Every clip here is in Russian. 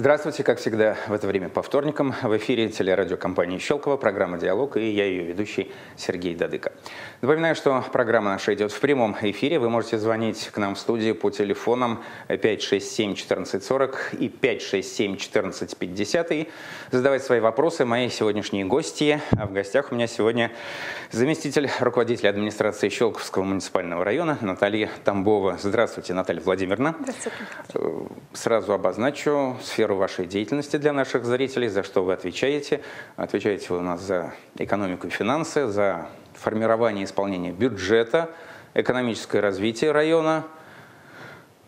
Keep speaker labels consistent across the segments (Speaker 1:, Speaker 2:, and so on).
Speaker 1: Здравствуйте, как всегда, в это время по вторникам в эфире телерадиокомпании «Щелково», программа «Диалог» и я ее ведущий Сергей Дадыко. Напоминаю, что программа наша идет в прямом эфире. Вы можете звонить к нам в студии по телефонам 567-1440 и 567-1450 и задавать свои вопросы моей сегодняшней гости. А в гостях у меня сегодня заместитель руководителя администрации Щелковского муниципального района Наталья Тамбова. Здравствуйте, Наталья Владимировна.
Speaker 2: Здравствуйте.
Speaker 1: Сразу обозначу сферу вашей деятельности для наших зрителей, за что вы отвечаете. Отвечаете вы у нас за экономику и финансы, за формирование и исполнение бюджета, экономическое развитие района,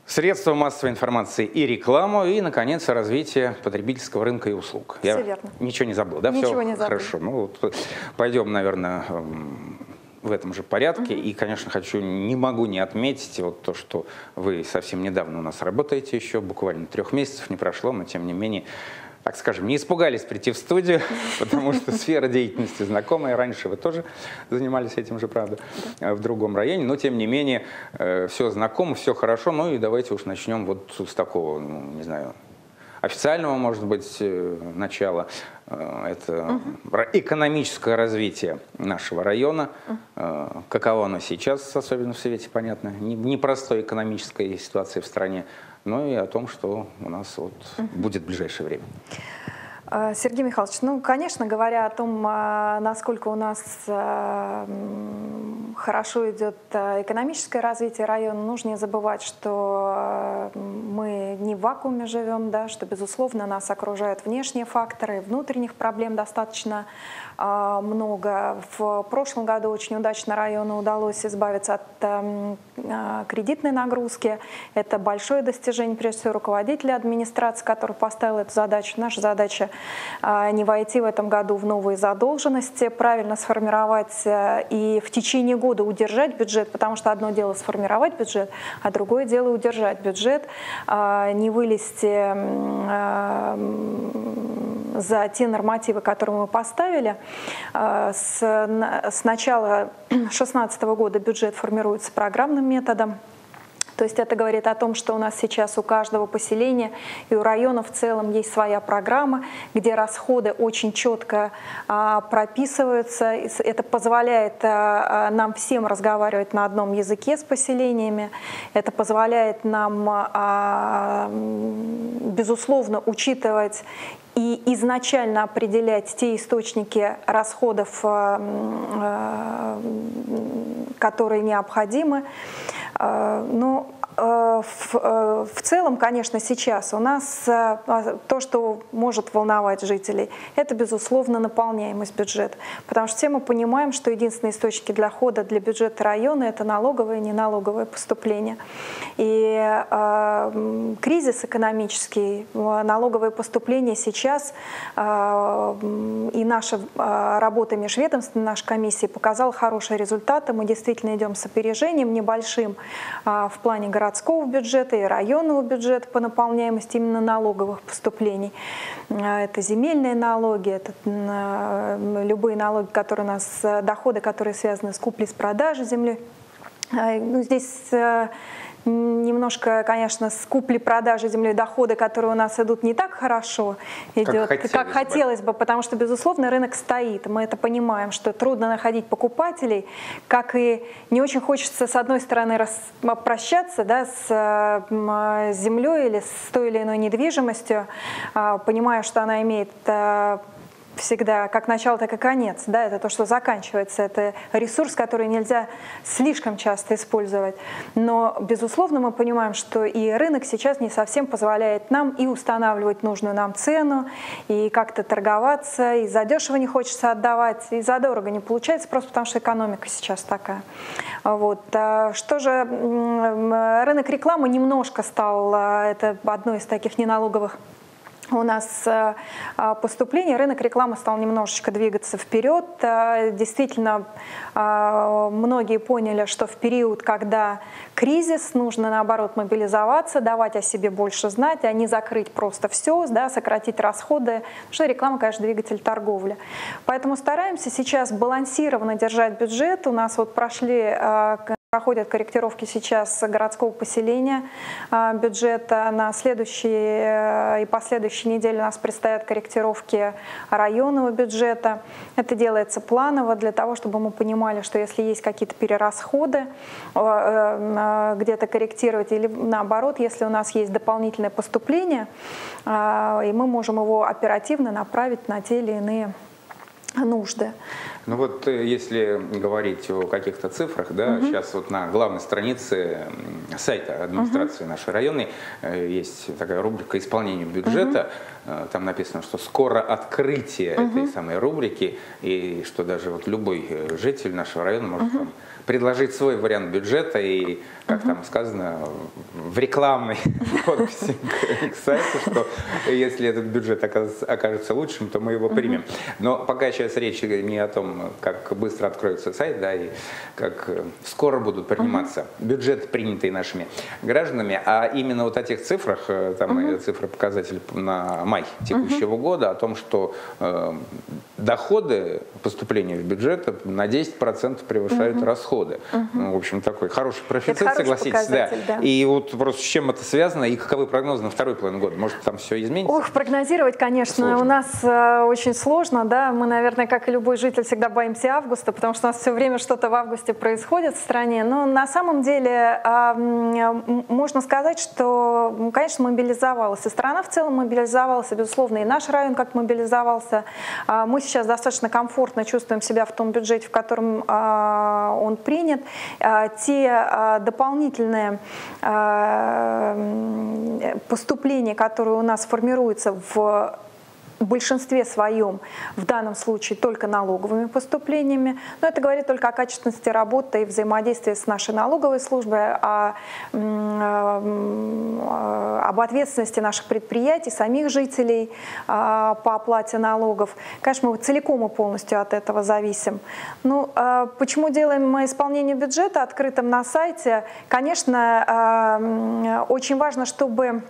Speaker 1: средства массовой информации и рекламу, и, наконец, развитие потребительского рынка и услуг.
Speaker 2: Все Я верно.
Speaker 1: Ничего не забыл, да?
Speaker 2: Ничего
Speaker 1: Все
Speaker 2: не забыл.
Speaker 1: Хорошо. Ну, вот, пойдем, наверное, в этом же порядке. И, конечно, хочу, не могу не отметить вот то, что вы совсем недавно у нас работаете еще, буквально трех месяцев не прошло, но тем не менее так скажем, не испугались прийти в студию, потому что сфера деятельности знакомая. Раньше вы тоже занимались этим же, правда, в другом районе. Но, тем не менее, э, все знакомо, все хорошо. Ну и давайте уж начнем вот с такого, ну, не знаю, официального, может быть, э, начала. Э, это угу. экономическое развитие нашего района. Угу. Каково оно сейчас, особенно в свете, понятно, непростой экономической ситуации в стране но и о том, что у нас вот будет в ближайшее время.
Speaker 2: А, Сергей Михайлович, ну, конечно, говоря о том, а, насколько у нас а, хорошо идет экономическое развитие района, нужно не забывать, что мы не в вакууме живем, да, что, безусловно, нас окружают внешние факторы, внутренних проблем достаточно много. В прошлом году очень удачно району удалось избавиться от эм, а, кредитной нагрузки. Это большое достижение, прежде всего, руководителя администрации, который поставил эту задачу. Наша задача а, не войти в этом году в новые задолженности, правильно сформировать э, и в течение года удержать бюджет, потому что одно дело сформировать бюджет, а другое дело удержать бюджет, не вылезти за те нормативы, которые мы поставили. Э, с, с начала 2016 года бюджет формируется программным методом. То есть это говорит о том, что у нас сейчас у каждого поселения и у района в целом есть своя программа, где расходы очень четко а, прописываются. Это позволяет а, нам всем разговаривать на одном языке с поселениями. Это позволяет нам, а, безусловно, учитывать и изначально определять те источники расходов, э, э, которые необходимы. Э, но в, э, в целом, конечно, сейчас у нас э, то, что может волновать жителей, это, безусловно, наполняемость бюджета. Потому что все мы понимаем, что единственные источники дохода для бюджета района – это налоговые и неналоговые поступления. И э, кризис экономический, налоговые поступления сейчас э, и наша работа межведомственной, наша комиссия показала хорошие результаты. Мы действительно идем с опережением небольшим э, в плане городского городского бюджета и районного бюджета по наполняемости именно налоговых поступлений. А, это земельные налоги, это а, любые налоги, которые у нас, доходы, которые связаны с куплей с продажей земли. Ну, здесь немножко, конечно, с купли-продажи земли доходы, которые у нас идут не так хорошо, идет, как хотелось, как хотелось бы. бы, потому что, безусловно, рынок стоит. Мы это понимаем, что трудно находить покупателей, как и не очень хочется, с одной стороны, прощаться да, с землей или с той или иной недвижимостью, а, понимая, что она имеет а, всегда как начало, так и конец. Да, это то, что заканчивается. Это ресурс, который нельзя слишком часто использовать. Но, безусловно, мы понимаем, что и рынок сейчас не совсем позволяет нам и устанавливать нужную нам цену, и как-то торговаться, и задешево не хочется отдавать, и задорого не получается, просто потому что экономика сейчас такая. Вот. А что же, рынок рекламы немножко стал, а, это одно из таких неналоговых у нас э, а, поступление, рынок рекламы стал немножечко двигаться вперед. Э, действительно, э, многие поняли, что в период, когда кризис, нужно наоборот мобилизоваться, давать о себе больше знать, а не закрыть просто все, да, сократить расходы, потому что реклама, конечно, двигатель торговли. Поэтому стараемся сейчас балансированно держать бюджет. У нас вот прошли Проходят корректировки сейчас городского поселения а, бюджета. На следующие э, и последующие недели у нас предстоят корректировки районного бюджета. Это делается планово для того, чтобы мы понимали, что если есть какие-то перерасходы, э, э, где-то корректировать, или наоборот, если у нас есть дополнительное поступление, а, и мы можем его оперативно направить на те или иные нужды.
Speaker 1: Ну вот э, если говорить о каких-то цифрах, да, угу. сейчас вот на главной странице сайта администрации угу. нашей районной э, есть такая рубрика исполнения бюджета. Угу. Там написано, что скоро открытие угу. этой самой рубрики, и что даже вот любой житель нашего района может угу. там предложить свой вариант бюджета и, как там сказано, в рекламной подписи к сайту, что если этот бюджет окажется лучшим, то мы его примем. Но пока сейчас речь не о том, как быстро откроется сайт, да, и как скоро будут приниматься бюджеты, принятые нашими гражданами, а именно вот о тех цифрах, э, там цифры показатель на май текущего года, о том, что э, доходы поступления в бюджет на 10% превышают расходы. Ну, в общем, такой хороший профицит, согласитесь. Да. да. И вот просто с чем это связано и каковы прогнозы на второй половину года? Может, там все изменится?
Speaker 2: Ох, прогнозировать, конечно, сложно. у нас э, очень сложно. Да? Мы, наверное, как и любой житель, всегда боимся августа, потому что у нас все время что-то в августе происходит в стране. Но на самом деле э, можно сказать, что, конечно, мобилизовалась. И страна в целом мобилизовалась, и, безусловно, и наш район как мобилизовался. Э, мы сейчас достаточно комфортно чувствуем себя в том бюджете, в котором э, он принят, а, те а, дополнительные а, поступления, которые у нас формируются в в большинстве своем, в данном случае только налоговыми поступлениями. Но это говорит только о качественности работы и взаимодействии с нашей налоговой службой, о, об ответственности наших предприятий, самих жителей по оплате налогов. Конечно, мы целиком и полностью от этого зависим. Ну, почему делаем мы исполнение бюджета открытым на сайте? Конечно, очень важно, чтобы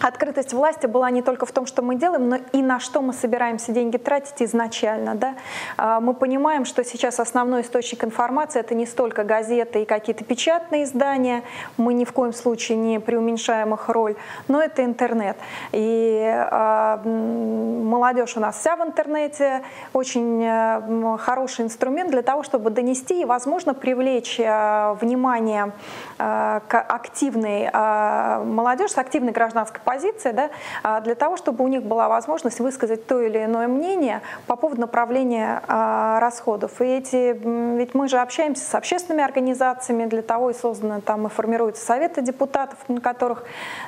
Speaker 2: Открытость власти была не только в том, что мы делаем, но и на что мы собираемся деньги тратить изначально. Да? А, мы понимаем, что сейчас основной источник информации это не столько газеты и какие-то печатные издания, мы ни в коем случае не преуменьшаем их роль, но это интернет. И э, молодежь у нас вся в интернете, очень э, хороший инструмент для того, чтобы донести и, возможно, привлечь э, внимание э, к активной э, молодежи с активной гражданской позиции, да, а, для того, чтобы у них была возможность высказать то или иное мнение по поводу направления а, расходов. И эти, ведь мы же общаемся с общественными организациями, для того и созданы там и формируются советы депутатов, на которых,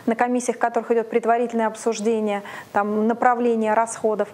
Speaker 2: на комиссиях которых идет предварительное обсуждение там, направления расходов.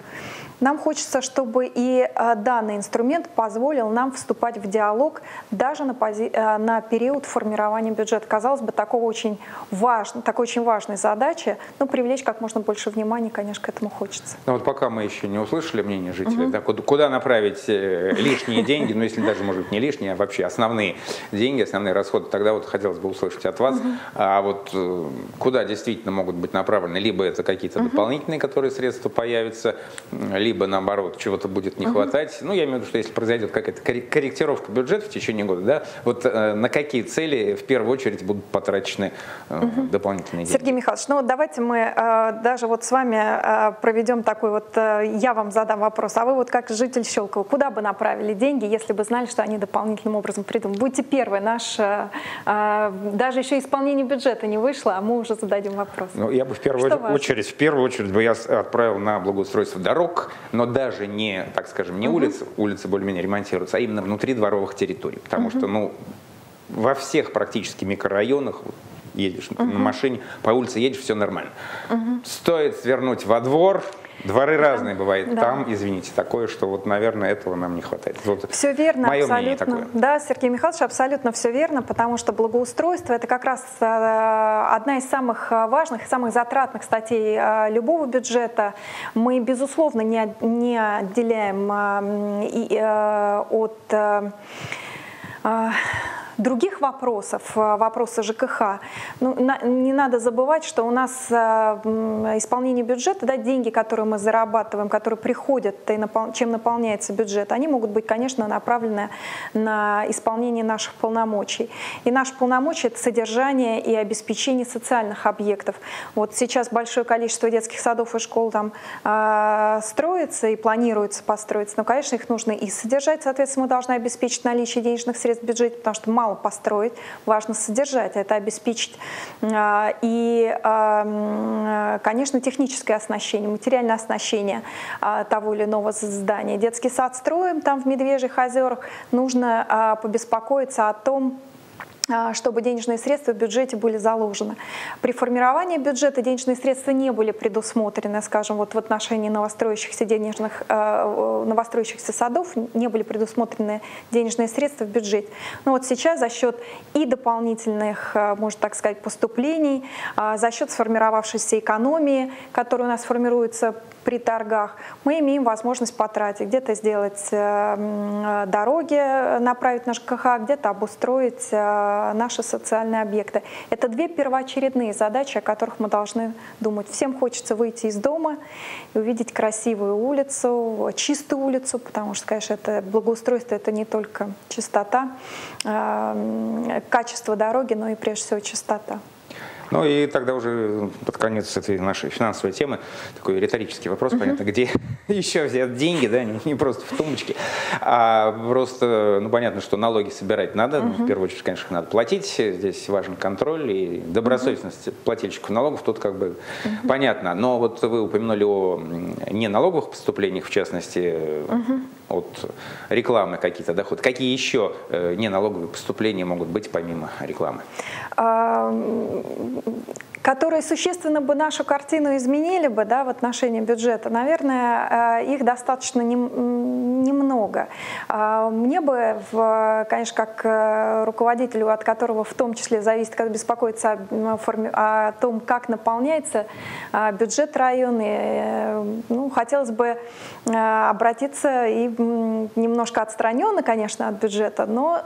Speaker 2: Нам хочется, чтобы и а, данный инструмент позволил нам вступать в диалог даже на, пози... А, на период формирования бюджета. Казалось бы, такого очень важно, такой очень важной задачи, но привлечь как можно больше внимания, конечно, к этому хочется.
Speaker 1: Но вот пока мы еще не услышали мнение жителей, угу. да, куда, направить э, лишние деньги, ну если даже, может быть, не лишние, а вообще основные деньги, основные расходы, тогда вот хотелось бы услышать от вас, угу. а вот э, куда действительно могут быть направлены, либо это какие-то угу. дополнительные, которые средства появятся, либо наоборот чего-то будет не хватать. Ну, я имею в виду, что если произойдет какая-то корректировка бюджета в течение года, да, вот э, на какие цели в первую очередь будут потрачены э, угу. дополнительные деньги?
Speaker 2: Сергей Михайлович, ну вот давайте мы э, даже вот с вами э, проведем такой вот, э, я вам задам вопрос, а вы вот как житель Щелково, куда бы направили деньги, если бы знали, что они дополнительным образом придут? Будьте первый, наш, э, э, даже еще исполнение бюджета не вышло, а мы уже зададим вопрос.
Speaker 1: Ну, я бы в первую что очередь, важно? в первую очередь бы я отправил на благоустройство дорог, но даже не, так скажем, не угу. улицы, улицы более-менее ремонтируются, а именно внутри дворовых территорий. Потому угу. что, ну, во всех практически микрорайонах едешь угу. на машине, по улице едешь, все нормально. Угу. Стоит свернуть во двор, Дворы разные бывают. Да. Там, извините, такое, что вот, наверное, этого нам не хватает. Вот
Speaker 2: все верно, мое абсолютно. Мнение такое. Да, Сергей Михайлович, абсолютно все верно, потому что благоустройство это как раз э, одна из самых э, важных и самых затратных статей э, любого бюджета. Мы, безусловно, не, не отделяем и, от других вопросов, вопроса ЖКХ, ну, на, не надо забывать, что у нас исполнение бюджета, да, деньги, которые мы зарабатываем, которые приходят, и напол, чем наполняется бюджет, они могут быть, конечно, направлены на исполнение наших полномочий. И наши полномочия – это содержание и обеспечение социальных объектов. Вот сейчас большое количество детских садов и школ там э, строится и планируется построиться, но, конечно, их нужно и содержать, соответственно, мы должны обеспечить наличие денежных средств в бюджете, потому что мало построить, важно содержать, это обеспечить. Э, и, э, конечно, техническое оснащение, материальное оснащение того или иного здания. Детский сад строим там в Медвежьих озерах, нужно побеспокоиться о том, а, чтобы денежные средства в бюджете были заложены. При формировании бюджета денежные средства не были предусмотрены, скажем, вот в отношении новостроящихся денежных, э, новостроящихся садов не были предусмотрены денежные средства в бюджете. Но вот сейчас за счет и дополнительных, э, можно так сказать, поступлений, а, за счет сформировавшейся экономии, которая у нас формируется при торгах, мы имеем возможность потратить, где-то сделать э, дороги, направить на ЖКХ, где-то обустроить наши социальные объекты. Это две первоочередные задачи, о которых мы должны думать. Всем хочется выйти из дома и увидеть красивую улицу, чистую улицу, потому что, конечно, это благоустройство это не только чистота, э, качество дороги, но и прежде всего чистота.
Speaker 1: Ну и тогда уже под конец этой нашей финансовой темы такой риторический вопрос, uh-huh. понятно, где еще взять деньги, да, не, не просто в тумбочке, а просто, ну понятно, что налоги собирать надо, uh-huh. в первую очередь, конечно, надо платить, здесь важен контроль и добросовестность uh-huh. плательщиков налогов, тут как бы uh-huh. понятно, но вот вы упомянули о неналоговых поступлениях, в частности, uh-huh. От рекламы какие-то доходы. Какие еще э, неналоговые поступления могут быть помимо рекламы?
Speaker 2: Которые существенно бы нашу картину изменили бы да, в отношении бюджета, наверное, э, их достаточно немного. А, мне бы, конечно, как э, руководителю, от которого в том числе зависит, как беспокоиться о, том, как наполняется а, бюджет района, э, ну, хотелось бы обратиться и немножко отстраненно, конечно, от бюджета, но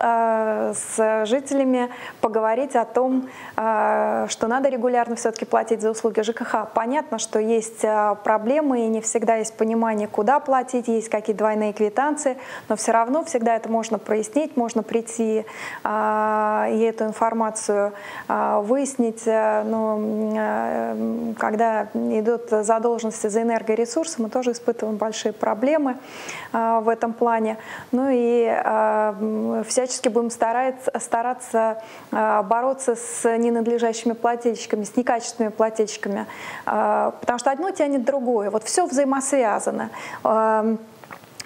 Speaker 2: с жителями поговорить о том, что надо регулярно все-таки платить за услуги ЖКХ. Понятно, что есть а, проблемы и не всегда есть понимание, куда платить, есть какие-то двойные квитанции, но все равно всегда это можно прояснить, можно прийти а, и эту информацию а, выяснить. Но когда идут задолженности за энергоресурсы, мы тоже испытываем большие проблемы в этом плане. Ну и всячески будем стараться, стараться бороться с ненадлежащими плательщиками, с некачественными плательщиками, а, потому что одно тянет другое. Вот все взаимосвязано.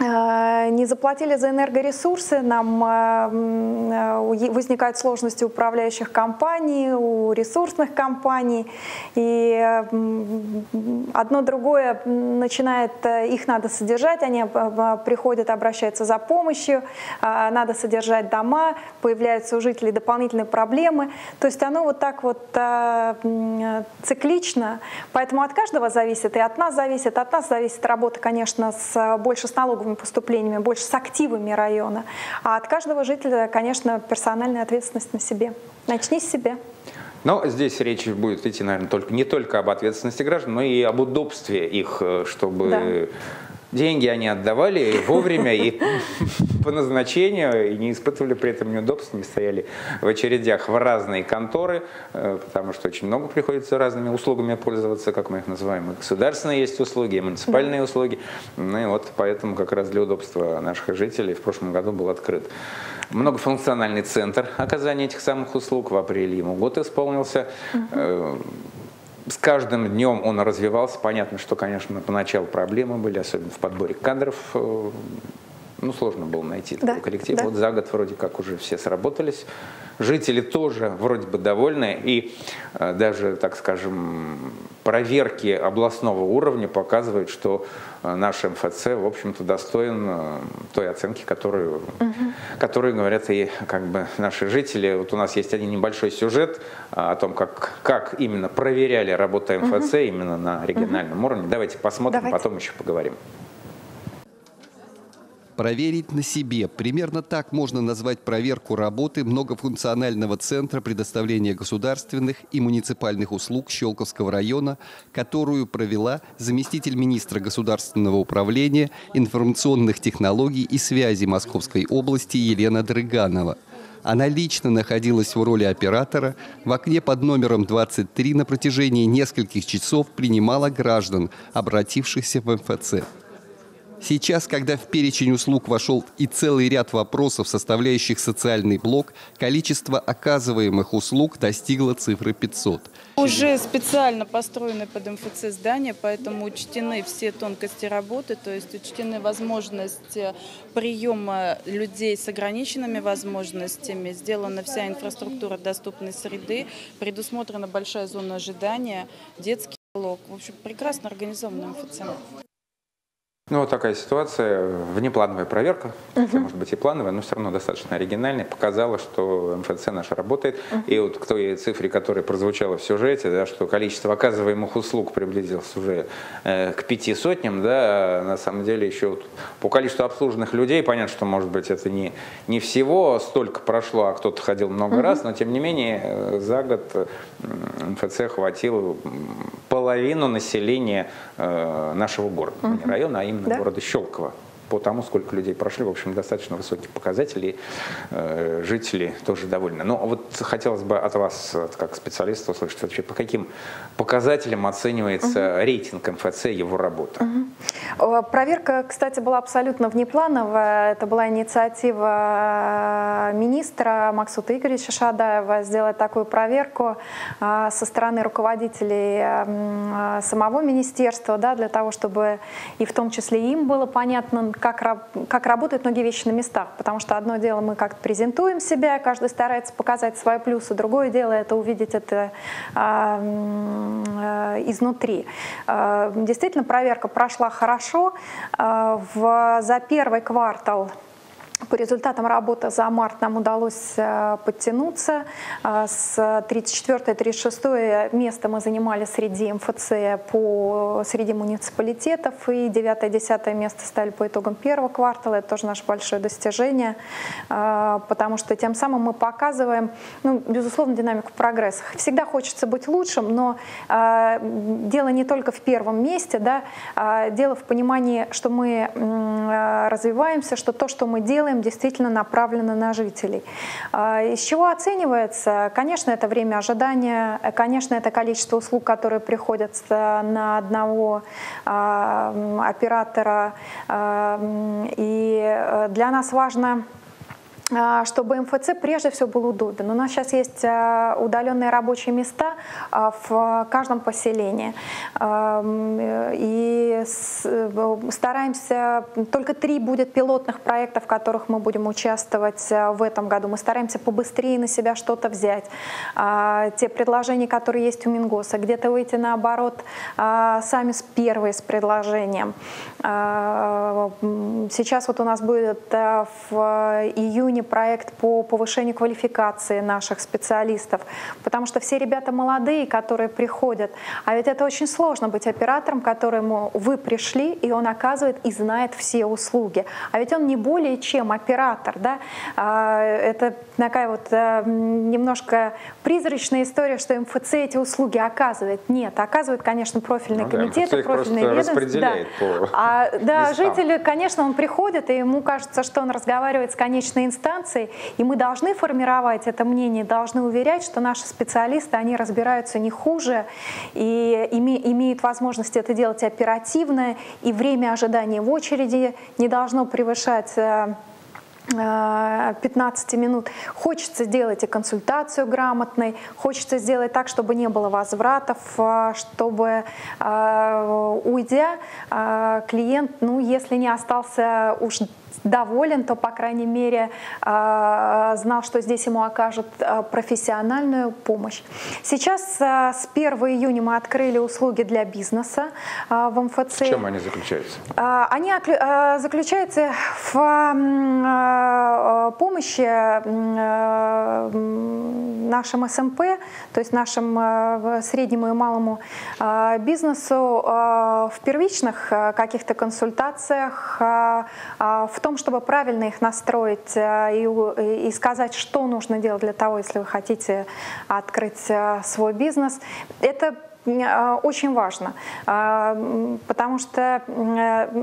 Speaker 2: Э, не заплатили за энергоресурсы, нам э, э, возникают сложности управляющих компаний, у ресурсных компаний, и одно другое начинает, их надо содержать, они приходят, обращаются за помощью, надо содержать дома, появляются у жителей дополнительные проблемы, то есть оно вот так вот циклично, поэтому от каждого зависит, и от нас зависит, от нас зависит работа, конечно, с, больше с налоговыми налоговыми поступлениями, больше с активами района. А от каждого жителя, конечно, персональная ответственность на себе. Начни с себя.
Speaker 1: Но здесь речь будет идти, наверное, только, не только об ответственности граждан, но и об удобстве их, э, чтобы да деньги они отдавали вовремя и по назначению, и не испытывали при этом неудобств, не стояли в очередях в разные конторы, э, потому что очень много приходится разными услугами пользоваться, как мы их называем. И государственные есть услуги, и муниципальные да. услуги. Ну и вот поэтому как раз для удобства наших жителей в прошлом году был открыт многофункциональный центр оказания этих самых услуг. В апреле ему год исполнился. Угу с каждым днем он развивался. Понятно, что, конечно, поначалу проблемы были, особенно в подборе кадров. Э, ну, сложно было найти такой да, коллектив. Да. Вот за год вроде как уже все сработались. Жители тоже вроде бы довольны. И э, даже, так скажем, проверки областного уровня показывают, что э, наш МФЦ, в общем-то, достоин э, той оценки, которую, угу. которую говорят и как бы наши жители. Вот у нас есть один небольшой сюжет о том, как, как именно проверяли работу МФЦ угу. именно на региональном угу. уровне. Давайте посмотрим, Давайте. потом еще поговорим.
Speaker 3: Проверить на себе. Примерно так можно назвать проверку работы многофункционального центра предоставления государственных и муниципальных услуг Щелковского района, которую провела заместитель министра государственного управления информационных технологий и связи Московской области Елена Дрыганова. Она лично находилась в роли оператора, в окне под номером 23 на протяжении нескольких часов принимала граждан, обратившихся в МФЦ. Сейчас, когда в перечень услуг вошел и целый ряд вопросов, составляющих социальный блок, количество оказываемых услуг достигло цифры 500.
Speaker 4: Уже специально построены под МФЦ здания, поэтому учтены все тонкости работы, то есть учтены возможности приема людей с ограниченными возможностями, сделана вся инфраструктура доступной среды, предусмотрена большая зона ожидания, детский блок. В общем, прекрасно организован МФЦ.
Speaker 1: Ну, вот такая ситуация, внеплановая проверка, хотя, может быть и плановая, но все равно достаточно оригинальная, показала, что МФЦ наш работает. И вот к той цифре, которая прозвучала в сюжете, да, что количество оказываемых услуг приблизилось уже э, к пяти сотням, да, на самом деле еще вот по количеству обслуженных людей, понятно, что, может быть, это не, не всего столько прошло, а кто-то ходил много раз, но, тем не менее, э, за год МФЦ хватило половину населения нашего города, не района, а именно да? города Щелково по тому, сколько людей прошли, в общем, достаточно высокие показатели, э, жители тоже довольны. Но вот хотелось бы от вас, как специалиста, услышать вообще, по каким показателям оценивается угу. рейтинг МФЦ, его работа?
Speaker 2: Угу. Проверка, кстати, была абсолютно внеплановая. Это была инициатива министра Максута Игоревича Шадаева сделать такую проверку э, со стороны руководителей э, самого министерства, да, для того, чтобы и в том числе им было понятно, как, как работают многие вещи на местах. Потому что одно дело мы как-то презентуем себя, каждый старается показать свои плюсы, другое дело это увидеть это э, э, изнутри. Э, действительно, проверка прошла хорошо. Э, в, за первый квартал по результатам работы за март нам удалось э, подтянуться. Э, с 34-36 место мы занимали среди МФЦ по, среди муниципалитетов, и 9-10 место стали по итогам первого квартала. Это тоже наше большое достижение, э, потому что тем самым мы показываем, ну, безусловно, динамику прогресса. Всегда хочется быть лучшим, но дело не только в первом месте, да, дело в понимании, что мы развиваемся, что то, что мы делаем, делаем, действительно направлено на жителей. А, из чего оценивается? Конечно, это время ожидания, конечно, это количество услуг, которые приходятся на одного а, оператора. А, и э, для нас важно чтобы МФЦ прежде всего был удобен. У нас сейчас есть а, удаленные рабочие места а, в каждом поселении. И стараемся, только три будет пилотных проектов, в которых мы будем участвовать в этом году. Мы стараемся побыстрее на себя что-то взять. Те предложения, которые есть у Мингоса, где-то выйти наоборот сами с первой с предложением. Сейчас вот у нас будет в июне проект по повышению квалификации наших специалистов, потому что все ребята молодые, которые приходят, а ведь это очень сложно быть оператором, которому вы пришли, и он оказывает и знает все услуги. А ведь он не более чем оператор, да? А, это такая вот э, немножко призрачная история, что МФЦ эти услуги оказывает. Нет, оказывают, конечно, профильные ну, комитеты, да, профильные ведомства. Да.
Speaker 1: По
Speaker 2: а, да, жители, конечно, он приходит, и ему кажется, что он разговаривает с конечной инстанцией, и мы должны формировать это мнение, должны уверять, что наши специалисты, они разбираются не хуже и име, имеют возможность это делать оперативно, и время ожидания в очереди не должно превышать э, 15 минут. Хочется сделать и консультацию грамотной, хочется сделать так, чтобы не было возвратов, а, чтобы уйдя клиент, ну, если не остался уж доволен, то, по крайней мере, знал, что здесь ему окажут профессиональную помощь. Сейчас с 1 июня мы открыли услуги для бизнеса в МФЦ.
Speaker 1: В чем они заключаются?
Speaker 2: Они заключаются в помощи нашим СМП, то есть нашим среднему и малому бизнесу в первичных каких-то консультациях, в том, чтобы правильно их настроить и, и сказать, что нужно делать для того, если вы хотите открыть свой бизнес. Это очень важно, а, потому что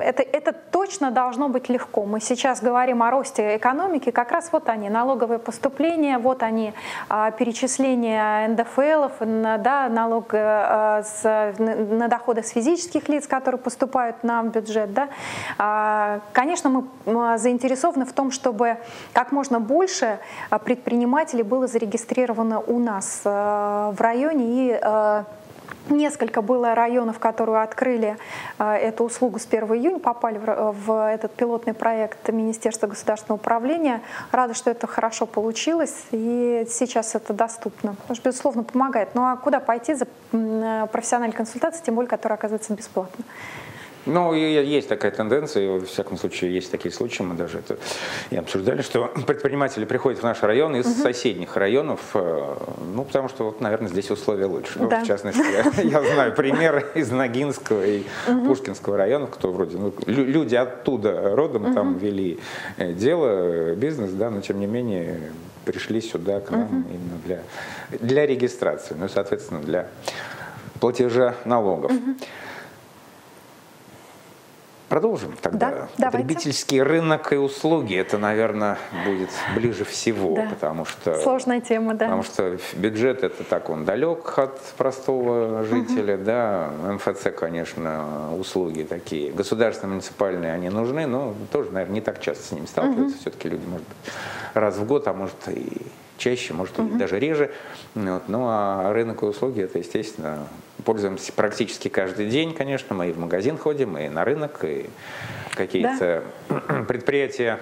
Speaker 2: это, это точно должно быть легко. Мы сейчас говорим о росте экономики, как раз вот они, налоговые поступления, вот они, а, перечисления НДФЛов, да, налог э, с, на доходы с физических лиц, которые поступают нам в бюджет. Да. Конечно, мы заинтересованы в том, чтобы как можно больше предпринимателей было зарегистрировано у нас э, в районе и э, Несколько было районов, которые открыли э, эту услугу с 1 июня, попали в, этот пилотный проект Министерства государственного управления. Рада, что это хорошо получилось, и сейчас это доступно. Что, безусловно, помогает. Ну а куда пойти за э, профессиональной консультацией, тем более, которая оказывается бесплатно?
Speaker 1: Ну, есть такая тенденция, во всяком случае, есть такие случаи, мы даже это и обсуждали, что предприниматели приходят в наш район из угу. соседних районов, э, ну, потому что, вот, наверное, здесь условия лучше. Ну, да. в частности, я, я знаю примеры из Ногинского и угу. Пушкинского районов, кто вроде, ну, люди оттуда родом угу. там вели э, дело, бизнес, да, но тем не менее пришли сюда к нам угу. именно для, для регистрации, ну, соответственно, для платежа налогов. Угу. Продолжим тогда. Да, Потребительский давайте. рынок и услуги, это, наверное, будет ближе всего, да. потому что...
Speaker 2: Сложная тема, да.
Speaker 1: Потому что бюджет это так, он далек от простого жителя, угу. да. МФЦ, конечно, услуги такие, государственные, муниципальные, они нужны, но тоже, наверное, не так часто с ними сталкиваются. Угу. Все-таки люди, может быть, раз в год, а может и чаще, может угу. даже реже. Вот. Ну а рынок и услуги это, естественно, пользуемся практически каждый день, конечно. Мы и в магазин ходим, и на рынок, и какие-то да. предприятия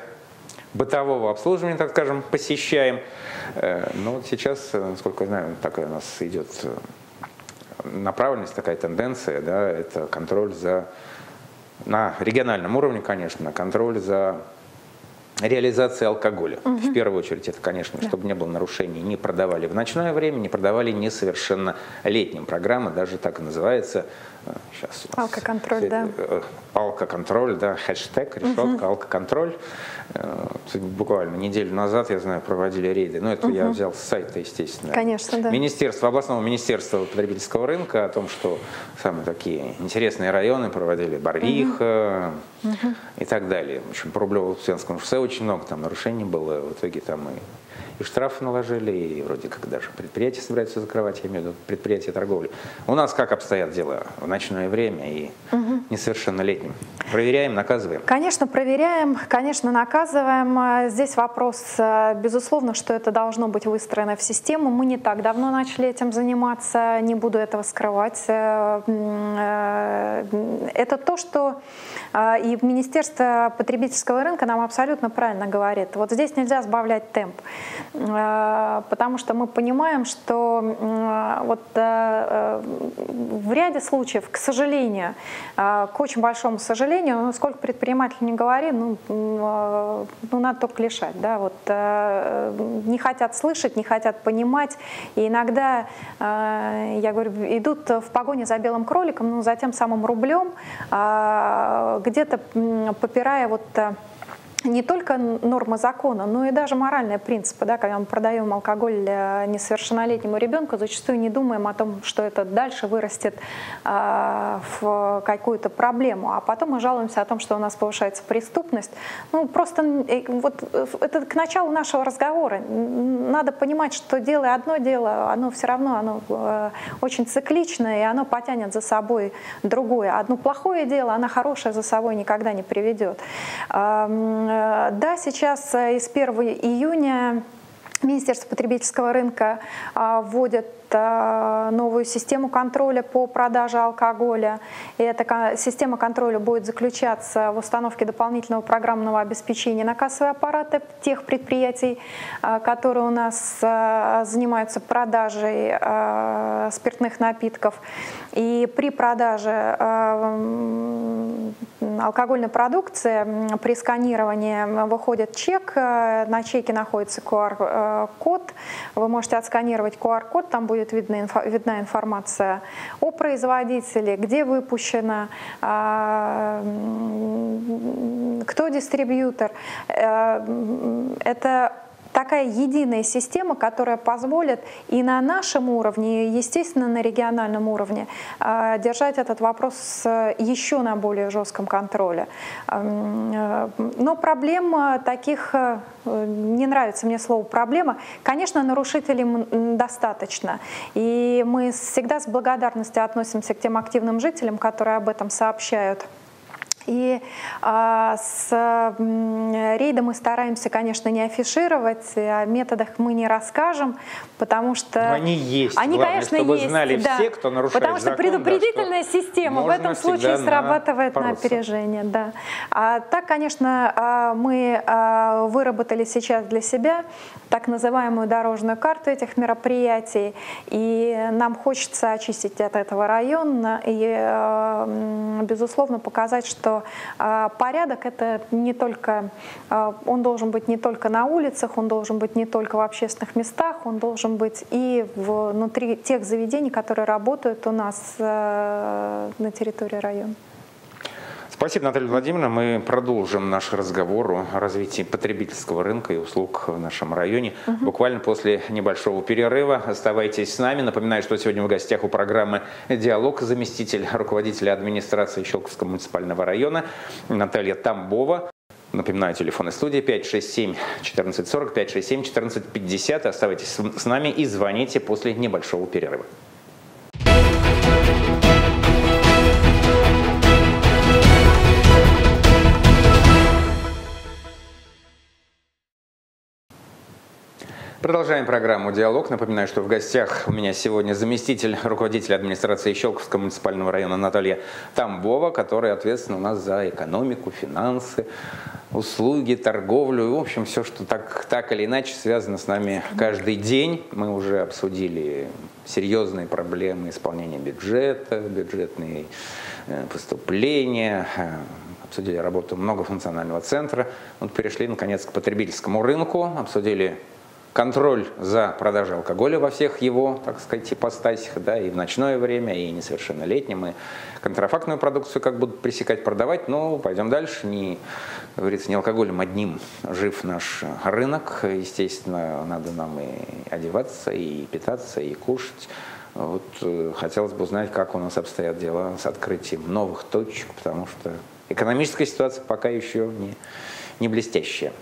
Speaker 1: бытового обслуживания, так скажем, посещаем. Э, но вот сейчас, насколько я знаю, такая у нас идет э, направленность, такая тенденция, да, это контроль за, на региональном уровне, конечно, контроль за реализации алкоголя. Угу. В первую очередь это, конечно, да. чтобы не было нарушений, не продавали в ночное время, не продавали несовершеннолетним. Программа даже так и называется
Speaker 2: Сейчас э, алкоконтроль, да.
Speaker 1: Э, алкоконтроль, да, хэштег, решетка, угу. алкоконтроль. Э, буквально неделю назад, я знаю, проводили рейды. Но это угу. я взял с сайта, естественно.
Speaker 2: Конечно, да.
Speaker 1: Министерство, областного министерства потребительского рынка о том, что самые такие интересные районы проводили Барвиха угу. и так далее. В общем, по Рублево-Уценскому шоссе очень много там нарушений было. В итоге там и и штрафы наложили, и вроде как даже предприятия собираются закрывать, я имею в виду предприятия торговли. У нас как обстоят дела в ночное время и угу. несовершеннолетним? Проверяем, наказываем?
Speaker 2: Конечно, проверяем, конечно, наказываем. А здесь вопрос, а, безусловно, что это должно быть выстроено в систему. Мы не так давно начали этим заниматься, не буду этого скрывать. Э, э, это то, что а, и Министерство потребительского рынка нам абсолютно правильно говорит. Вот здесь нельзя сбавлять темп. Э, потому что мы понимаем, что вот э, в ряде случаев, к сожалению, э, к очень большому сожалению, ну, сколько предпринимателей не говори, ну, ну надо только лишать, да, вот не хотят слышать, не хотят понимать, и иногда, я говорю, идут в погоне за белым кроликом, ну, за тем самым рублем, где-то попирая вот не только нормы закона, но и даже моральные принципы. Да, когда мы продаем алкоголь несовершеннолетнему ребенку, зачастую не думаем о том, что это дальше вырастет э, в какую-то проблему, а потом мы жалуемся о том, что у нас повышается преступность. Ну, просто э, вот э, это к началу нашего разговора. Надо понимать, что делая одно дело, оно все равно оно э, очень цикличное, и оно потянет за собой другое. Одно плохое дело, оно хорошее за собой никогда не приведет. Э, да, сейчас э, из 1 июня Министерство потребительского рынка а, вводит а, новую систему контроля по продаже алкоголя. И эта система контроля будет заключаться в установке дополнительного программного обеспечения на кассовые аппараты тех предприятий, а, которые у нас занимаются продажей спиртных напитков. И при продаже алкогольной продукции при сканировании выходит чек, на чеке находится QR-код, вы можете отсканировать QR-код, там будет видна, видна информация о производителе, где выпущено, а, кто дистрибьютор. Это такая единая система, которая позволит и на нашем уровне, и, естественно, на региональном уровне а, держать этот вопрос еще на более жестком контроле. Э, но проблем таких, э, не нравится мне слово проблема, конечно, нарушителей достаточно. И мы всегда с благодарностью относимся к тем активным жителям, которые об этом сообщают. И а, с рейдом мы стараемся, конечно, не афишировать, о методах мы не расскажем, потому что...
Speaker 1: Но они есть.
Speaker 2: Они,
Speaker 1: Главное,
Speaker 2: конечно,
Speaker 1: чтобы
Speaker 2: есть.
Speaker 1: знали
Speaker 2: да.
Speaker 1: все, кто нарушает
Speaker 2: Потому что
Speaker 1: закон,
Speaker 2: предупредительная
Speaker 1: да,
Speaker 2: система в этом случае срабатывает на опережение. Да. А так, конечно, а, мы а, выработали сейчас для себя так называемую дорожную карту этих мероприятий, и нам хочется очистить от этого район и, безусловно, показать, что а, порядок это не только, а, он должен быть не только на улицах, он должен быть не только в общественных местах, он должен быть и внутри тех заведений, которые работают у нас э, на территории района.
Speaker 1: Спасибо, Наталья Владимировна. Мы продолжим наш разговор о развитии потребительского рынка и услуг в нашем районе. Угу. Буквально после небольшого перерыва. Оставайтесь с нами. Напоминаю, что сегодня в гостях у программы «Диалог» заместитель руководителя администрации Щелковского муниципального района Наталья Тамбова. Напоминаю, телефонной студии 567 1440, 567 1450. Оставайтесь с нами и звоните после небольшого перерыва. Продолжаем программу «Диалог». Напоминаю, что в гостях у меня сегодня заместитель руководителя администрации Щелковского муниципального района Наталья Тамбова, которая ответственна у нас за экономику, финансы, услуги, торговлю, в общем, все, что так, так или иначе связано с нами каждый день. Мы уже обсудили серьезные проблемы исполнения бюджета, бюджетные э, поступления, э, обсудили работу многофункционального центра. Вот перешли, наконец, к потребительскому рынку, обсудили контроль за продажей алкоголя во всех его, так сказать, ипостасях, да, и в ночное время, и несовершеннолетним, и контрафактную продукцию как будут пресекать, продавать, но пойдем дальше, не, говорится, не алкоголем одним жив наш рынок, естественно, надо нам и одеваться, и питаться, и кушать, вот э, хотелось бы узнать, как у нас обстоят дела с открытием новых точек, потому что экономическая ситуация пока еще не, не блестящая.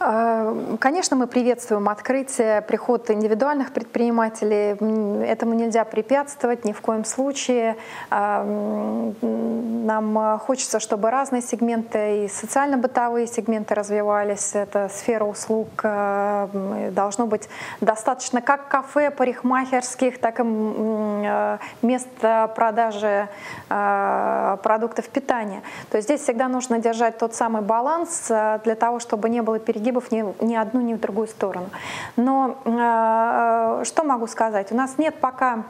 Speaker 2: Э, конечно, мы приветствуем открытие, приход индивидуальных предпринимателей. Этому нельзя препятствовать ни в коем случае. Э, нам хочется, чтобы разные сегменты и социально-бытовые сегменты развивались. Это сфера услуг э, должно быть достаточно как кафе, парикмахерских, так и мест продажи продуктов питания. То есть здесь всегда нужно держать тот самый баланс для того, чтобы не было перегибов перегибов ни, ни одну, ни в другую сторону. Но э, что могу сказать? У нас нет пока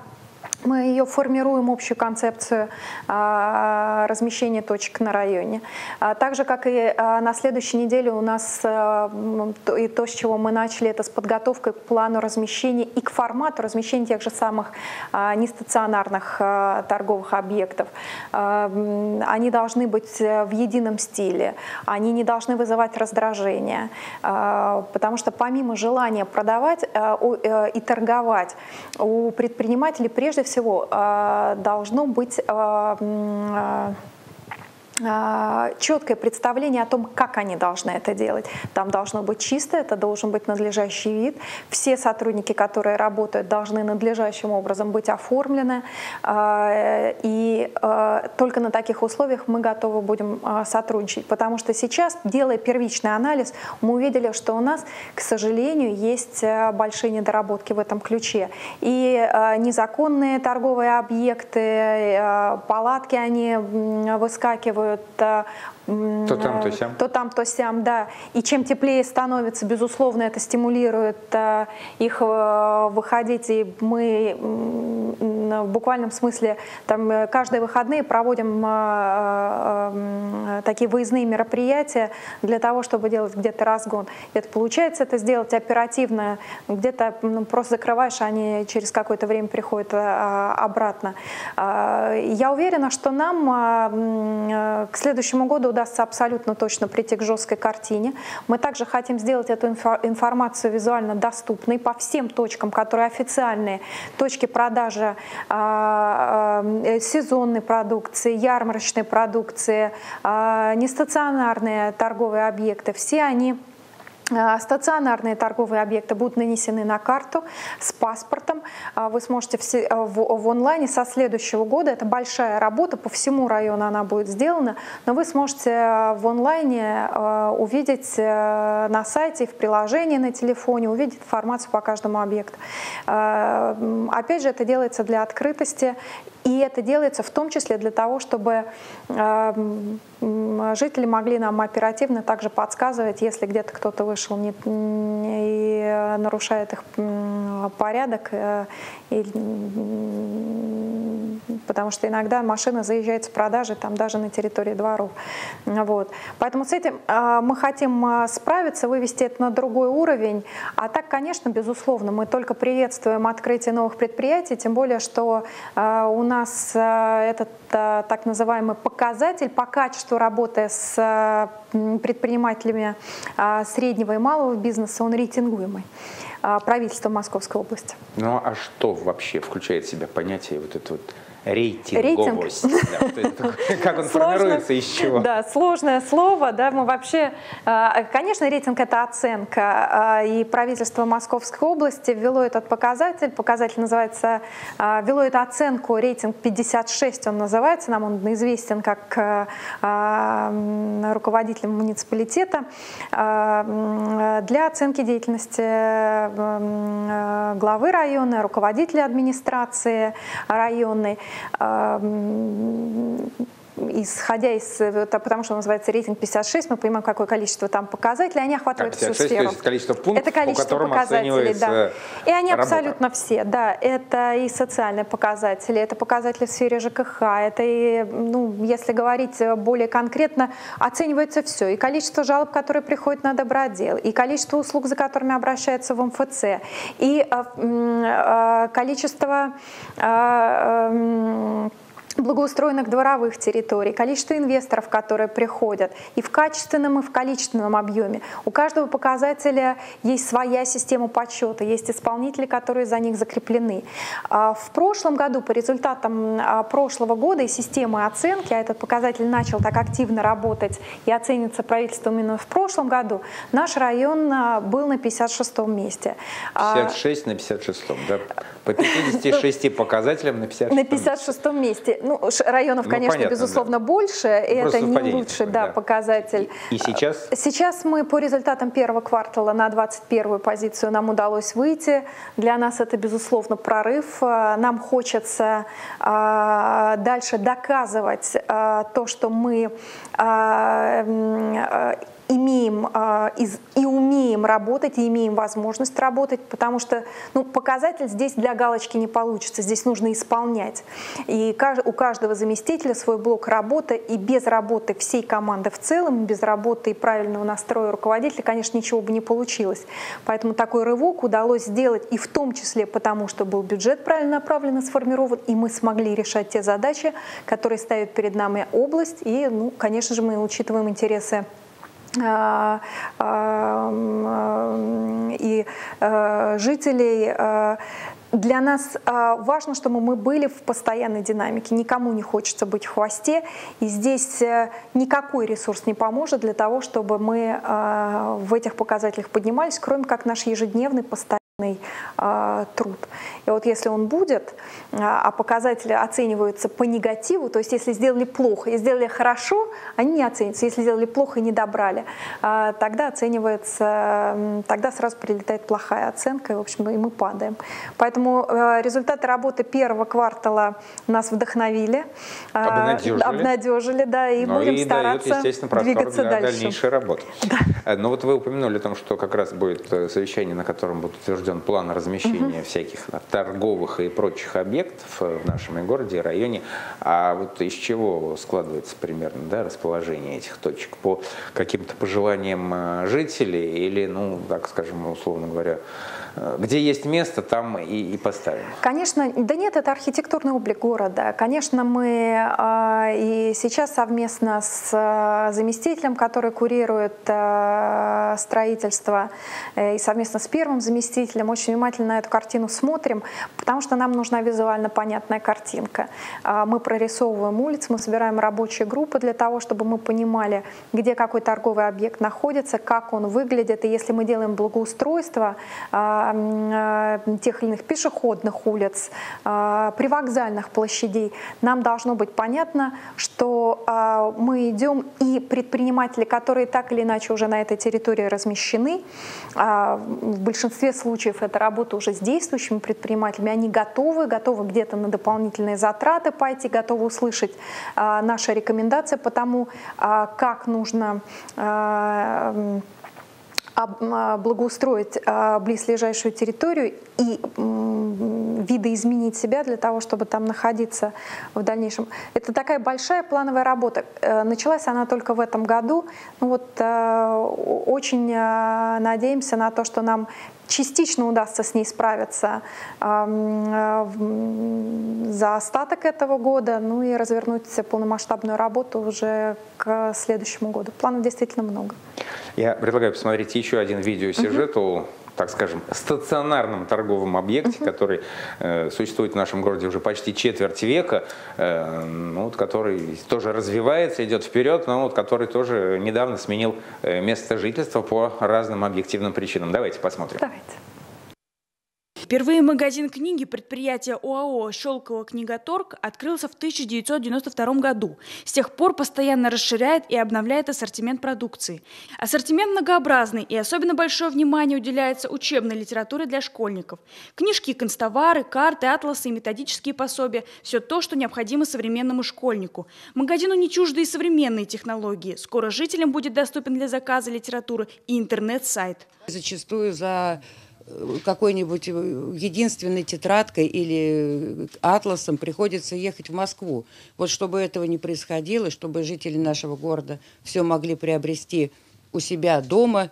Speaker 2: мы ее формируем, общую концепцию а, размещения точек на районе. А, так же, как и а, на следующей неделе у нас и то, с чего мы начали, это с подготовкой к плану размещения и к формату размещения тех же самых нестационарных торговых объектов. Они должны быть в едином стиле, они не должны вызывать раздражение, потому что помимо желания продавать э, и торговать, у предпринимателей прежде всего а, должно быть а, а, четкое представление о том, как они должны это делать. Там должно быть чисто, это должен быть надлежащий вид. Все сотрудники, которые работают, должны надлежащим образом быть оформлены. А, и а, только на таких условиях мы готовы будем сотрудничать. Потому что сейчас, делая первичный анализ, мы увидели, что у нас, к сожалению, есть большие недоработки в этом ключе. И незаконные торговые объекты, палатки, они выскакивают стимулируют
Speaker 1: то там, то сям.
Speaker 2: То там, то сям, да. И чем теплее становится, безусловно, это стимулирует их выходить. И мы в буквальном смысле там каждые выходные проводим такие выездные мероприятия для того, чтобы делать где-то разгон. Это получается это сделать оперативно, где-то ну, просто закрываешь, они через какое-то время приходят обратно. Я уверена, что нам к следующему году удастся абсолютно точно прийти к жесткой картине. Мы также хотим сделать эту информацию визуально доступной по всем точкам, которые официальные, точки продажи сезонной продукции, ярмарочной продукции, нестационарные торговые объекты. Все они а, стационарные торговые объекты будут нанесены на карту с паспортом. А, вы сможете а, в онлайне со следующего года, это большая работа, по всему району она будет сделана, но вы сможете в онлайне увидеть э, на сайте, в приложении на телефоне, увидеть информацию по каждому объекту. Опять же, это делается для открытости и это делается в том числе для того, чтобы эм, жители могли нам оперативно также подсказывать, если где-то кто-то вышел не, и нарушает их порядок, э, и, потому что иногда машина заезжает с продажи там даже на территории дворов. Вот. Поэтому с этим э, мы хотим э, справиться, вывести это на другой уровень. А так, конечно, безусловно, мы только приветствуем открытие новых предприятий, тем более, что у нас этот так называемый показатель по качеству работы с предпринимателями среднего и малого бизнеса, он рейтингуемый правительством Московской области.
Speaker 1: Ну а что вообще включает в себя понятие вот это вот рейтинговость. Рейтинг. Да, как он формируется, из чего?
Speaker 2: Да, сложное слово. Да, мы вообще, а, конечно, рейтинг – это оценка. А, и правительство Московской области ввело этот показатель. Показатель называется, а, ввело эту оценку, рейтинг 56 он называется. Нам он известен как руководитель муниципалитета для оценки деятельности главы района, руководителя администрации районной um, исходя из, потому что он называется рейтинг 56, мы понимаем, какое количество там показателей, они охватывают
Speaker 1: а, 56,
Speaker 2: всю сферу.
Speaker 1: То есть количество пунктов,
Speaker 2: это количество
Speaker 1: по
Speaker 2: показателей, да. И они
Speaker 1: работа.
Speaker 2: абсолютно все, да. Это и социальные показатели, это показатели в сфере ЖКХ, это и, ну, если говорить более конкретно, оценивается все. И количество жалоб, которые приходят на добродел, и количество услуг, за которыми обращаются в МФЦ, и э, э, количество э, благоустроенных дворовых территорий, количество инвесторов, которые приходят, и в качественном, и в количественном объеме. У каждого показателя есть своя система подсчета, есть исполнители, которые за них закреплены. А в прошлом году, по результатам а, прошлого года и системы оценки, а этот показатель начал так активно работать и оценится правительством именно в прошлом году, наш район а, был на 56-м месте.
Speaker 1: 56 на 56-м, да? По 56 показателям на 56-м
Speaker 2: На 56-м месте. Ну, районов, ну, конечно, понятно, безусловно, да. больше, и это не лучший да, да. показатель.
Speaker 1: И сейчас?
Speaker 2: Сейчас мы по результатам первого квартала на 21-ю позицию нам удалось выйти. Для нас это, безусловно, прорыв. Нам хочется а, дальше доказывать а, то, что мы а, имеем э, из, и умеем работать, и имеем возможность работать, потому что ну, показатель здесь для галочки не получится, здесь нужно исполнять. И у каждого заместителя свой блок работы, и без работы всей команды в целом, без работы и правильного настроя руководителя, конечно, ничего бы не получилось. Поэтому такой рывок удалось сделать и в том числе потому, что был бюджет правильно направлен и сформирован, и мы смогли решать те задачи, которые ставит перед нами область, и, ну, конечно же, мы учитываем интересы и а, жителей. Для нас важно, чтобы мы были в постоянной динамике. Никому не хочется быть в хвосте. И здесь э, никакой ресурс не поможет для того, чтобы мы в этих показателях поднимались, кроме как наш ежедневный постоянный труд. И вот если он будет, э, а показатели оцениваются по негативу, то есть если сделали плохо и сделали хорошо, они не оценятся. Если сделали плохо и не добрали, э, тогда оценивается, тогда сразу прилетает плохая оценка, и, в общем, и мы падаем. Поэтому результаты работы первого квартала нас вдохновили,
Speaker 1: обнадежили,
Speaker 2: обнадежили да, и
Speaker 1: ну,
Speaker 2: будем
Speaker 1: и
Speaker 2: стараться
Speaker 1: дает,
Speaker 2: двигаться
Speaker 1: для
Speaker 2: дальше.
Speaker 1: дальнейшей работы. Да. Но вот вы упомянули о том, что как раз будет совещание, на котором будет утвержден утвержден план размещения угу. всяких торговых и прочих объектов в нашем городе и районе. А вот из чего складывается примерно да, расположение этих точек? По каким-то пожеланиям э, жителей или, ну, так скажем, условно говоря, Э, где есть место, там и, и поставим.
Speaker 2: Конечно, да нет, это архитектурный облик города. Конечно, мы э, и сейчас совместно с э, заместителем, который курирует э, строительство, э, и совместно с первым заместителем очень внимательно эту картину смотрим, потому что нам нужна визуально понятная картинка. Э, мы прорисовываем улицы, мы собираем рабочие группы для того, чтобы мы понимали, где какой торговый объект находится, как он выглядит, и если мы делаем благоустройство, э, Э, тех или иных пешеходных улиц, э, привокзальных площадей, нам должно быть понятно, что э, мы идем и предприниматели, которые так или иначе уже на этой территории размещены, в большинстве случаев это работа уже с действующими предпринимателями, они готовы, готовы где-то на дополнительные затраты пойти, готовы услышать наши рекомендации по тому, как нужно благоустроить а, близлежащую территорию и видоизменить себя для того, чтобы там находиться в дальнейшем. Это такая большая плановая работа. Э, началась она только в этом году. Ну вот э, очень э, надеемся на то, что нам частично удастся с ней справиться э, за остаток этого года, ну и развернуть полномасштабную работу уже к следующему году. Планов действительно много.
Speaker 1: Я предлагаю посмотреть еще один видеосюжет угу так скажем, стационарном торговом объекте, uh-huh. который э, существует в нашем городе уже почти четверть века, э, ну, вот, который тоже развивается, идет вперед, но вот, который тоже недавно сменил э, место жительства по разным объективным причинам. Давайте посмотрим.
Speaker 2: Давайте.
Speaker 5: Впервые магазин книги предприятия ОАО «Щелково книготорг» открылся в 1992 году. С тех пор постоянно расширяет и обновляет ассортимент продукции. Ассортимент многообразный и особенно большое внимание уделяется учебной литературе для школьников. Книжки, констовары, карты, атласы и методические пособия – все то, что необходимо современному школьнику. Магазину не чужды и современные технологии. Скоро жителям будет доступен для заказа литературы и интернет-сайт.
Speaker 6: Зачастую за какой-нибудь э, единственной тетрадкой или атласом приходится ехать в Москву. Вот чтобы этого не происходило, чтобы жители нашего города все могли приобрести у себя дома,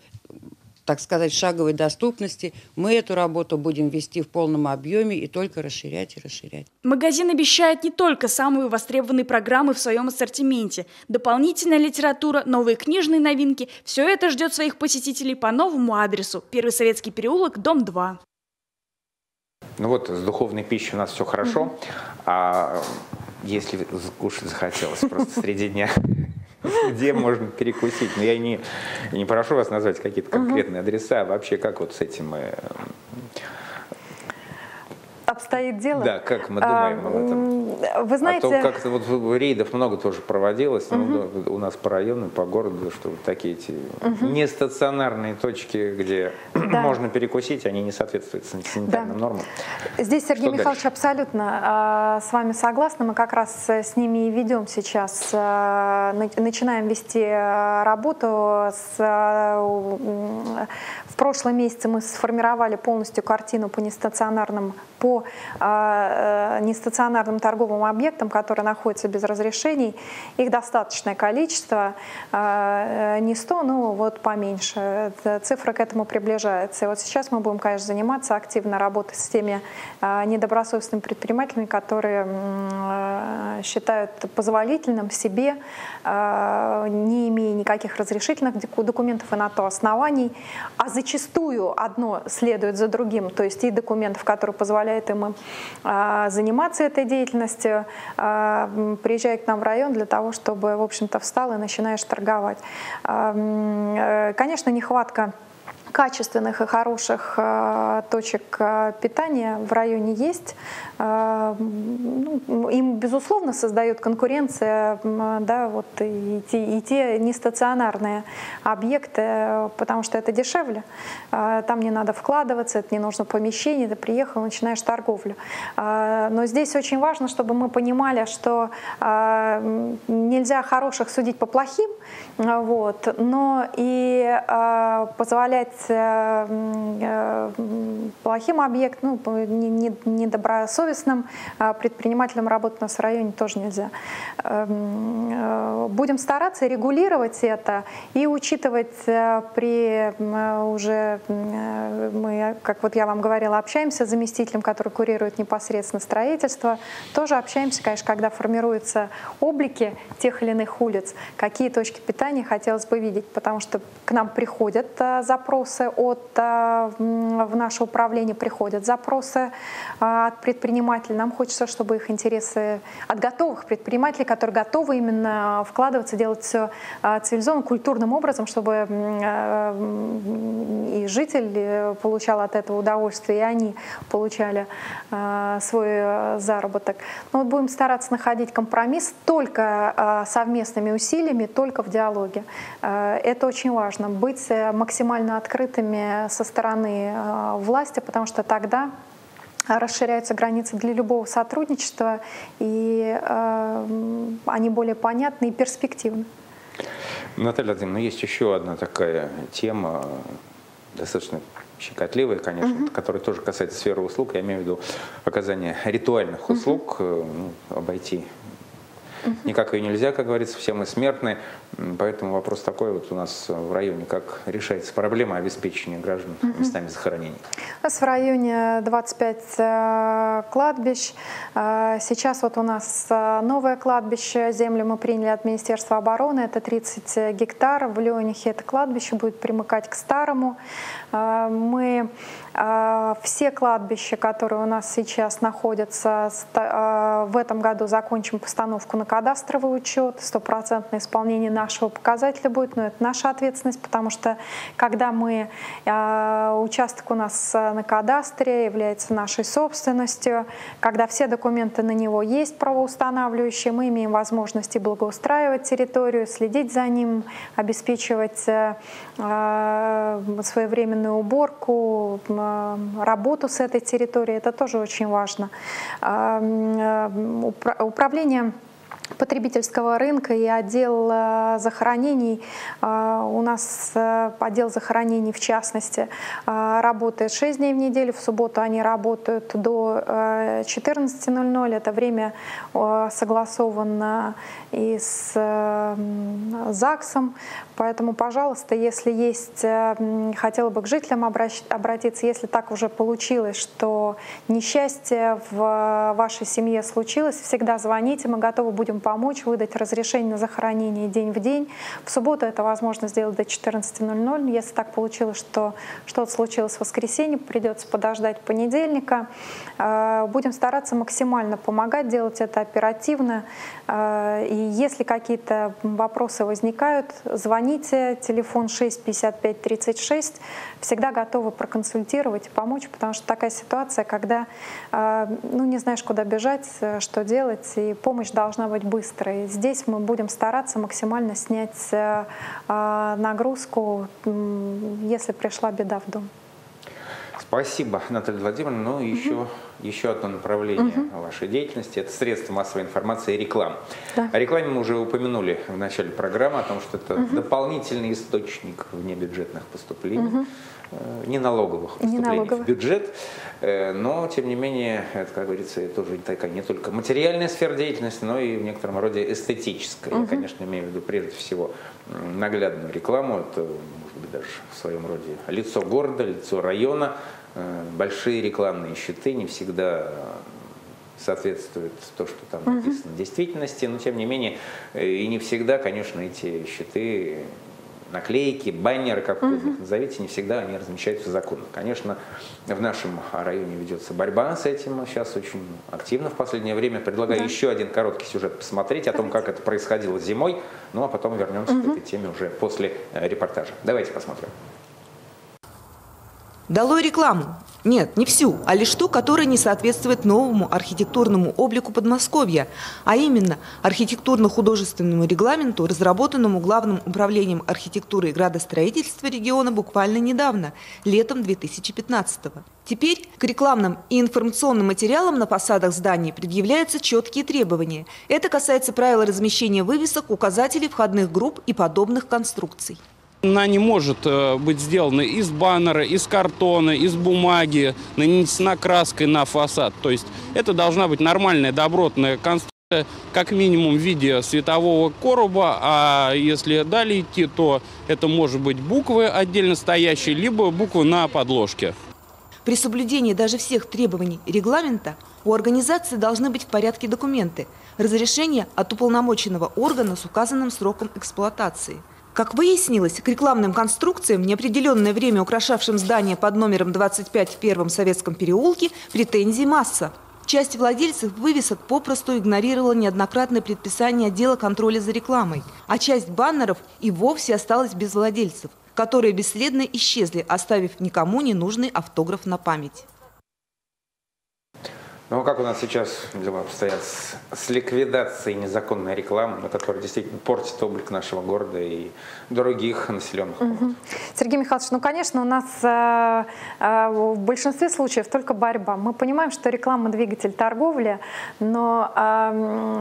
Speaker 6: так сказать, шаговой доступности, мы эту работу будем вести в полном объеме и только расширять и расширять.
Speaker 5: Магазин обещает не только самые востребованные программы в своем ассортименте. Дополнительная литература, новые книжные новинки – все это ждет своих посетителей по новому адресу. Первый советский переулок, дом 2.
Speaker 1: Ну вот, с духовной пищей у нас все хорошо, mm -hmm. а если кушать захотелось просто среди дня где можно перекусить. Но я не, не прошу вас назвать какие-то конкретные адреса, вообще как вот с этим э,
Speaker 2: обстоит дело.
Speaker 1: Да, как мы думаем а, об
Speaker 2: этом. Вы знаете...
Speaker 1: А то как-то вот рейдов много тоже проводилось угу. ну, у нас по району, по городу, что вот такие эти угу. нестационарные точки, где да. можно перекусить, они не соответствуют санитарным да. нормам.
Speaker 2: Здесь Сергей что Михайлович дальше? абсолютно э, с вами согласны. Мы как раз с ними и ведем сейчас, э, начинаем вести э, работу с э, в прошлом месяце мы сформировали полностью картину по нестационарным, по э, нестационарным торговым объектам, которые находятся без разрешений. Их достаточное количество, э, не 100, но вот поменьше. Цифра к этому приближается. И вот сейчас мы будем, конечно, заниматься активно работой с теми э, недобросовестными предпринимателями, которые э, считают позволительным себе, не имея никаких разрешительных документов и на то оснований, а зачастую одно следует за другим, то есть и документов, которые позволяют им а, заниматься этой деятельностью, а, приезжая к нам в район для того, чтобы, в общем-то, встал и начинаешь торговать. А, э, конечно, нехватка качественных и хороших э, точек э, питания в районе есть. Э, ну, им, безусловно, создает конкуренция да, вот и, те, и те нестационарные объекты, потому что это дешевле. Там не надо вкладываться, это не нужно помещение, ты приехал, начинаешь торговлю. Но здесь очень важно, чтобы мы понимали, что нельзя хороших судить по плохим, вот, но и позволять Э, э, плохим объектом, ну, недобросовестным а предпринимателям работать у нас в районе тоже нельзя. Эм, э, будем стараться регулировать это и учитывать при уже, мы, как вот я вам говорила, общаемся с заместителем, который курирует непосредственно строительство, тоже общаемся, конечно, когда формируются облики тех или иных улиц, какие точки питания хотелось бы видеть, потому что к нам приходят запросы, запросы от, э, в наше управление приходят запросы э, от предпринимателей. Нам хочется, чтобы их интересы от готовых предпринимателей, которые готовы именно вкладываться, делать все э, цивилизованным, культурным образом, чтобы и житель получал от этого удовольствие, и они получали свой заработок. Но вот будем стараться находить компромисс только совместными усилиями, только в диалоге. Это очень важно, быть максимально открытым открытыми со стороны э, власти, потому что тогда расширяются границы для любого сотрудничества, и э, они более понятны и перспективны.
Speaker 1: Наталья Владимировна, есть еще одна такая тема, достаточно щекотливая, конечно, угу. которая тоже касается сферы услуг. Я имею в виду оказание ритуальных услуг, угу. ну, обойти Никак ее нельзя, как говорится, все мы смертны. Поэтому вопрос такой вот у нас в районе, как решается проблема обеспечения граждан местами захоронений.
Speaker 2: У нас в районе 25 э, кладбищ. Э, сейчас вот у нас э, новое кладбище, землю мы приняли от Министерства обороны, это 30 гектаров. В Леонихе это кладбище будет примыкать к старому. Мы все кладбища, которые у нас сейчас находятся, в этом году закончим постановку на кадастровый учет, стопроцентное исполнение нашего показателя будет, но это наша ответственность, потому что когда мы, э, участок у нас на кадастре является нашей собственностью, когда все документы на него есть правоустанавливающие, мы имеем возможность и благоустраивать территорию, следить за ним, обеспечивать своевременную уборку, работу с этой территорией, это тоже очень важно. Управление потребительского рынка и отдел э, захоронений, э, у нас э, отдел захоронений в частности работает 6 дней в неделю, в субботу они работают до 14.00, это время согласовано и с ЗАГСом, поэтому, пожалуйста, если есть, хотела бы к жителям обратиться, если так уже получилось, что несчастье в вашей семье случилось, всегда звоните, мы готовы будем помочь, выдать разрешение на захоронение день в день. В субботу это возможно сделать до 14.00. Если так получилось, что что-то случилось в воскресенье, придется подождать понедельника. Э, будем стараться максимально помогать, делать это оперативно. Э, и если какие-то вопросы возникают, звоните, телефон 6 55 36. Всегда готовы проконсультировать и помочь, потому что такая ситуация, когда э, ну, не знаешь, куда бежать, что делать, и помощь должна быть быстрой. Здесь мы будем стараться максимально снять э, а, нагрузку, если пришла беда в дом.
Speaker 1: Спасибо, Наталья Владимировна. Ну, угу. еще, еще одно направление угу. вашей деятельности – это средства массовой информации и реклама. Да. О рекламе мы уже упомянули в начале программы, о том, что это угу. дополнительный источник внебюджетных поступлений. Угу. Не налоговых
Speaker 2: не налоговых.
Speaker 1: в бюджет, э, но тем не менее, это, как говорится, тоже такая не только материальная сфера деятельности, но и в некотором роде эстетическая. Угу. Я, конечно, имею в виду прежде всего наглядную рекламу, это, может быть, даже в своем роде лицо города, лицо района, большие рекламные щиты не всегда соответствует то, что там написано в действительности, но тем не менее и не всегда, конечно, эти щиты наклейки, баннеры, как вы угу. назовите, не всегда они размещаются законно. Конечно, в нашем районе ведется борьба с этим сейчас очень активно в последнее время. Предлагаю да. еще один короткий сюжет посмотреть о том, как это происходило зимой, ну а потом вернемся угу. к этой теме уже после э, репортажа. Давайте посмотрим.
Speaker 7: Долой рекламу. Нет, не всю, а лишь ту, которая не соответствует новому архитектурному облику Подмосковья, а именно архитектурно-художественному регламенту, разработанному Главным управлением архитектуры и градостроительства региона буквально недавно, летом 2015 -го. Теперь к рекламным и информационным материалам на фасадах зданий предъявляются четкие требования. Это касается правил размещения вывесок, указателей входных групп и подобных конструкций.
Speaker 8: Она не может э, быть сделана из баннера, из картона, из бумаги, нанесена краской на фасад. То есть это должна быть нормальная добротная конструкция, как минимум в виде светового короба, а если далее идти, то это может быть буквы отдельно стоящие, либо буквы на подложке.
Speaker 7: При соблюдении даже всех требований регламента у организации должны быть в порядке документы, разрешение от уполномоченного органа с указанным сроком эксплуатации – как выяснилось, к рекламным конструкциям, неопределенное время украшавшим здание под номером 25 в Первом Советском переулке, претензий масса. Часть владельцев вывесок попросту игнорировала неоднократное предписание отдела контроля за рекламой, а часть баннеров и вовсе осталась без владельцев, которые бесследно исчезли, оставив никому не нужный автограф на память.
Speaker 1: Ну, как у нас сейчас дела обстоят с, с ликвидацией незаконной рекламы, на которая действительно портит облик нашего города и других населенных угу.
Speaker 2: Сергей Михайлович, ну, конечно, у нас э, э, в большинстве случаев только борьба. Мы понимаем, что реклама – двигатель торговли, но э,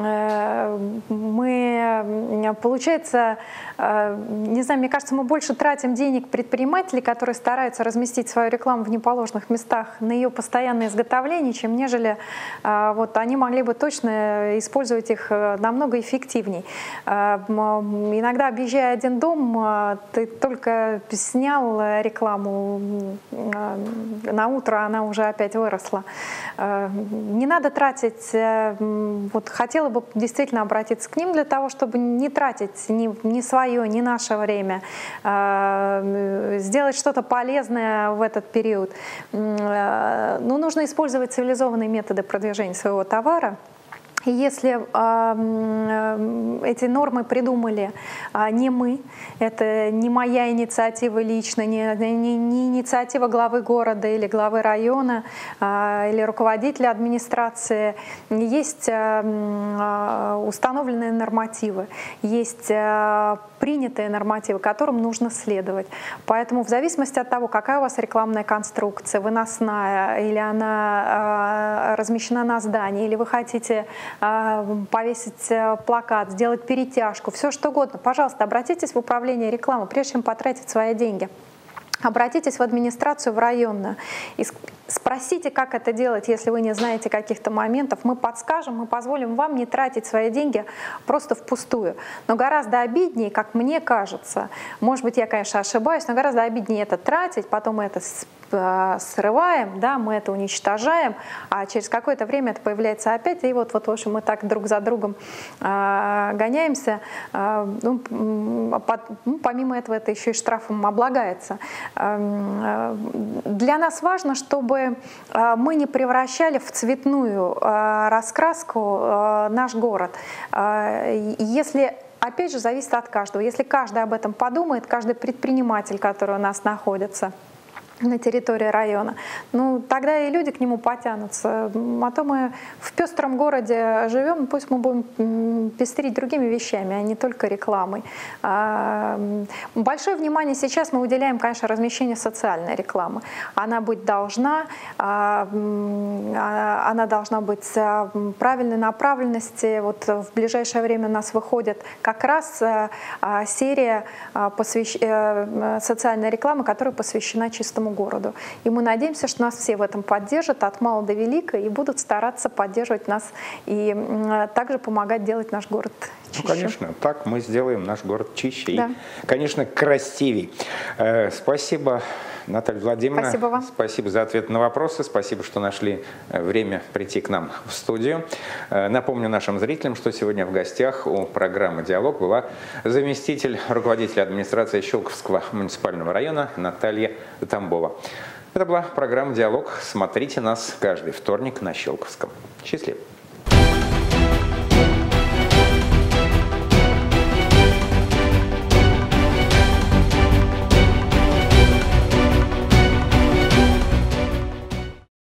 Speaker 2: э, мы, получается, э, не знаю, мне кажется, мы больше тратим денег предпринимателей, которые стараются разместить свою рекламу в неположенных местах на ее постоянное изготовление, чем нежели а, вот, они могли бы точно использовать их э, намного эффективней. А, иногда, объезжая один дом, а, ты только снял рекламу, на утро она уже опять выросла. Не надо тратить, э, вот хотела бы действительно обратиться к ним для того, чтобы не тратить ни, ни свое, ни наше время, сделать что-то полезное в этот период. Ну, нужно использовать цивилизованные методы методы продвижения своего товара если э, эти нормы придумали э, не мы, это не моя инициатива лично, не, не, не инициатива главы города или главы района э, или руководителя администрации, есть э, установленные нормативы, есть э, принятые нормативы, которым нужно следовать. Поэтому в зависимости от того, какая у вас рекламная конструкция, выносная или она э, размещена на здании, или вы хотите а, повесить э, плакат, сделать перетяжку, все что угодно. Пожалуйста, обратитесь в управление рекламы, прежде чем потратить свои деньги. Обратитесь в администрацию, в районную спросите, как это делать, если вы не знаете каких-то моментов. Мы подскажем, мы позволим вам не тратить свои деньги просто впустую. Но гораздо обиднее, как мне кажется, может быть, я, конечно, ошибаюсь, но гораздо обиднее это тратить, потом это Э, срываем, да, мы это уничтожаем, а через какое-то время это появляется опять, и вот, вот в общем, мы так друг за другом э, гоняемся. Э, ну, под, ну, помимо этого, это еще и штрафом облагается. Э, для нас важно, чтобы э, мы не превращали в цветную э, раскраску э, наш город. Если опять же, зависит от каждого. Если каждый об этом подумает, каждый предприниматель, который у нас находится, на территории района, ну тогда и люди к нему потянутся. А то мы в пестром городе живем, пусть мы будем пестрить другими вещами, а не только рекламой. А, большое внимание сейчас мы уделяем, конечно, размещению социальной рекламы. Она быть должна, а, а, она должна быть правильной направленности. Вот в ближайшее время у нас выходит как раз серия. Э, социальной рекламы, которая посвящена чистому нашему городу. И мы надеемся, что нас все в этом поддержат от мала до велика и будут стараться поддерживать нас и также помогать делать наш город ну, чище.
Speaker 1: Ну, конечно, так мы сделаем наш город чище
Speaker 2: да.
Speaker 1: и, конечно, красивей. Э, спасибо. Наталья Владимировна,
Speaker 2: спасибо вам.
Speaker 1: Спасибо за ответ на вопросы. Спасибо, что нашли э, время прийти к нам в студию. Э, напомню нашим зрителям, что сегодня в гостях у программы «Диалог» была заместитель руководителя администрации Щелковского муниципального района Наталья Тамбова. Это была программа «Диалог». Смотрите нас каждый вторник на Щелковском. Счастливо!